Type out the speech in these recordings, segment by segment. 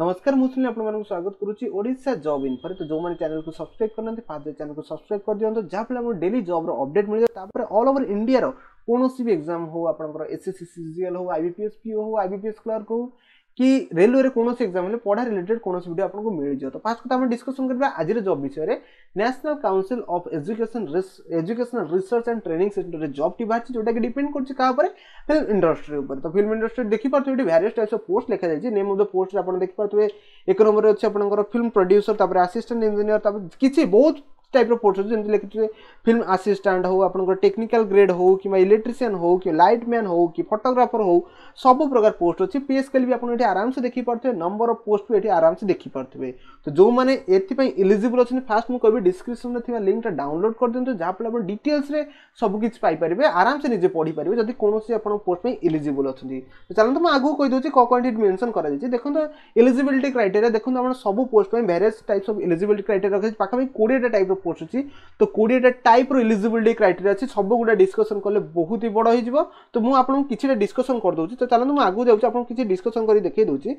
नमस्कार, मुझे सुनील आपको स्वागत करुच्ची ओडा जब इनफोर तो जो मैंने चैनल को सब्सक्राइब करना फास्ट तो चैनल को सब्सक्राइब कर दिखाँ तो जहाँफल आम डेली जब अपडेट मिल जाए अल ओवर इंडिया कौन भी एक्जाम हो आप S S C C L हो आई बी हो आई पी एस क्लर्क हो କି ରେଲୱେରେ କୌଣସି ଏକ୍ଜାମ୍ ହେଲେ ପଢ଼ା ରିଲେଟେଡ୍ କୌଣସି ଭିଡ଼ିଓ ଆପଣଙ୍କୁ ମିଳିଯିବ ତ ଫାଷ୍ଟ କଥା ଆମେ ଡିସ୍କସନ୍ କରିବା ଆଜିର ଜବ୍ ବିଷୟରେ National Council of Education Educational Research and Training ସେଣ୍ଟରରେ ଜବ୍ଟି ବାହାରିଛି ଯେଉଁଟାକି ଡିପେଣ୍ଡ କରୁଛି କାହା ଉପରେ ଫିଲ୍ମ ଇଣ୍ଡଷ୍ଟ୍ରି ଉପରେ ତ ଫିଲ୍ମ ଇଣ୍ଡଷ୍ଟ୍ରି ଦେଖିପାରୁଥିବେ ଏଠି ଭ୍ୟାରିୟସ୍ ଟାଇପ୍ସ ଅଫ୍ ପୋଷ୍ଟ ଲେଖାଯାଇଛି ନେମ୍ ଅଫ୍ ଦ ପୋଷ୍ଟରେ ଆପଣ ଦେଖିପାରୁଥିବେ ଏକ ନମ୍ବରରେ ଅଛି ଆପଣଙ୍କର ଫିଲ୍ମ ପ୍ରଡ୍ୟୁସର ତାପରେ ଆସିଷ୍ଟାଣ୍ଟ ଇଞ୍ଜିନିୟର ତାପରେ କିଛି ବହୁତ टाइप पोस्ट अच्छे जमी लिखिए फ़िल्म आसीस्टाट हो आप टेक्निकाल ग्रेड हो, कि इलेक्ट्रीशियन हो, कि लाइट मैन हो, कि फटोग्राफर हो, सब प्रकार पोस्ट अच्छी पीएसकेल भी आपड़ी आराम से देखिपे नंबर अफ पोस्ट भी आराम से देखिपे तो जो मैंने एपाई इलिजिबल अच्छे फास्ट मुझे कह डिस्क्रिप्शन में लिंकटा डाउनलोड कर दिखाँ जहाँफल आप डिटेल्स सबकि पाइपर आराम से निजे पढ़ी पारे जब कौन आप पोस्ट में इलिजिबल अच्छे तो चलते मुझे आगे कहीदे कौ कौन मेनसन कर देखो इलिजिबिलिटी क्राइटेरिया देखो आप सब पोस्ट में various types of eligibility criteria रखी पाखापी कोड़े टाइप पोस्ट अच्छी तो कोड़े टाइप इलिजिबिलिटी क्राइटेरिया अच्छी सब गुड़ा डिस्कसन कले बहुत ही बड़ हो तो मुझे किसी डिस्कसन कर दूसरी तो चलते मुझे आगे आपको किसी डिस्कसन कर देखिए दूसरी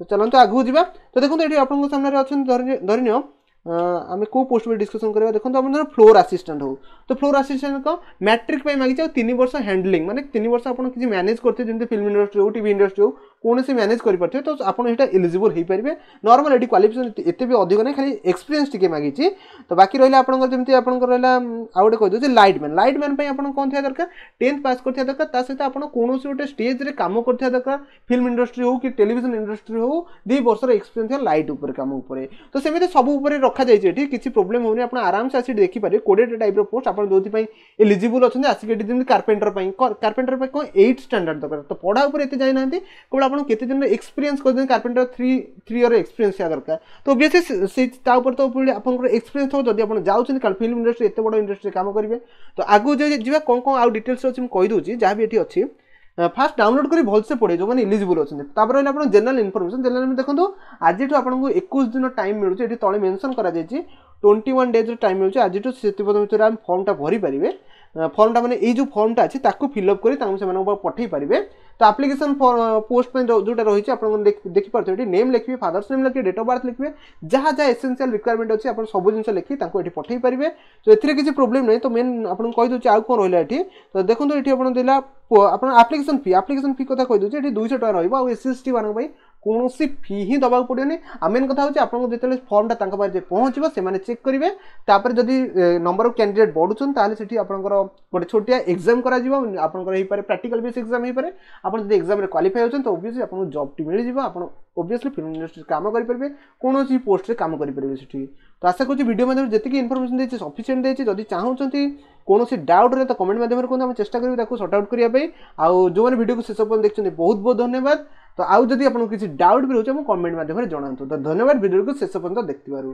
तो चलते आगू जा तो देखो ये आपको सामने अच्छे आम कौ पोस्ट में डिस्कसन करवा देखो आप फ्लोर आसीस्टाट हो तो फ्लोर आसीस्टाट का मैट्रिक मागिचे तीन वर्ष हैंडलिंग मैंने तीन वर्ष आप किसी मैनेज करते जमी फ़िल्म इंडस्ट्री हो टी इंडस्ट्री हो कौन से मैनेज करेंगे तो आपड़ इलिजिबल हो पारे नर्माल ये क्वालिफिकेसन एत भी अधिक ना खाली एक्सपीरियंस टी मागिची तो बाकी रहा आपंकर जमी आप आउ गए कहीदे लाइट मैन लाइट मैन आप कौन थी दरकार टेन्थ पास कर दरकार सहित आप कौन गोटे स्टेज में कम कर दरकार फ़िल्म इंडस्ट्री हो कि टेलीविज़न इंडस्ट्री हो दी वर्ष एक्सपीरियंस लाइट उपर कम तो सेमती सब रखा जाए किसी प्रोब्लेम होनी आप आराम से आसिक देखिपारे कोड़े टाइप पोस्ट आप जो इलिजिबल अच्छे आसिक कार्पेटर कार्पेटर कौन एट स्टाण्डार्ड दरकार तो पढ़ा उपर एत जाना केवल आप केते दिन एक्सपीरियंस कर carpenter three three year experience थिया दरकार तो ओबियसली से तापर तो आपंकर एक्सपीरियंस हो जब आप जाऊँ फ़िल्म इंडस्ट्री एत बड़ इंडस्ट्री काम करेंगे तो आगू जा कौन कौन आउ डिटेल्स अच्छी कहीदे जहाँ भी ये अच्छी फास्ट डाउनलोड कर भलसे पढ़े जो मैंने इलिजिबल अच्छे तापर रहा आप जेनराल इनफर्मेशन जेनराल में देखो आज आपको एक दिन टाइम मिलूँ ये तले मेनसन कर ट्वेंटी वन डेज़ टाइम मिलूँ आज से भितर आम फर्मटा भरी पारे फर्मटा मैंने ये जो फर्मटा अच्छे फिलअप कर पठे पारे तो आप्लिकेसन पोस्ट में जोटा रही है आप देखिए नेम लिखिए फादर्स नेम लिखिए डेट अफ बार्थ लिखिए जहाँ जहाँ एसेन्सीआल रिक्वयरमेंट अच्छी आप सब जिन लिखिए ये पठे पारे तो ए किसी प्रोब्लेम नहीं तो मेन आपको कहीदे आउ कौन रहा है तो देखो ये आपला आप आप्लिकेसन फ़ी आप्लिकेसन फ़ी कथा कहीदे ये दुईश टाँग रहा एस एस कौन फ़ी ही दबाक पड़े आ मेन कथा हूँ जो फर्मटा पाखे पहुँचो से चेक करेंगे तापर जदि नंबर अफ कैंडिडेट बढ़ुन ताकि आपंकर गोटे छोटिया एक्जाम कर प्राक्टिकल बेस एक्जाम हो पाए आप एक्जाम क्वालीफाई होते तो ओबियसली आपको जब टी मिल आप ओबियसली फ़िल्म इंडस्ट्री काम करेंगे कौन पोस्ट में कम करेंगे से तो आशा करूँ भिडियो माध्यम जी इनफर्मेशन देती सफिसीयंट देती जब चाहते कौन डाउट रहे तो कमेंट माध्यम कहते आम चेस्ट करेंगे सर्ट आउट करने जो मैंने भिडियो को शेष पर्यटन देखते बहुत बहुत धन्यवाद ତ ଆଉ ଯଦି ଆପଣଙ୍କୁ କିଛି ଡାଉଟ୍ ବି ରହୁଛି ଆମ କମେଣ୍ଟ ମାଧ୍ୟମରେ ଜଣାନ୍ତୁ। ତ ଧନ୍ୟବାଦ ଭିଡ଼ିଓକୁ ଶେଷ ପର୍ଯ୍ୟନ୍ତ ଦେଖିଥିବାରୁ।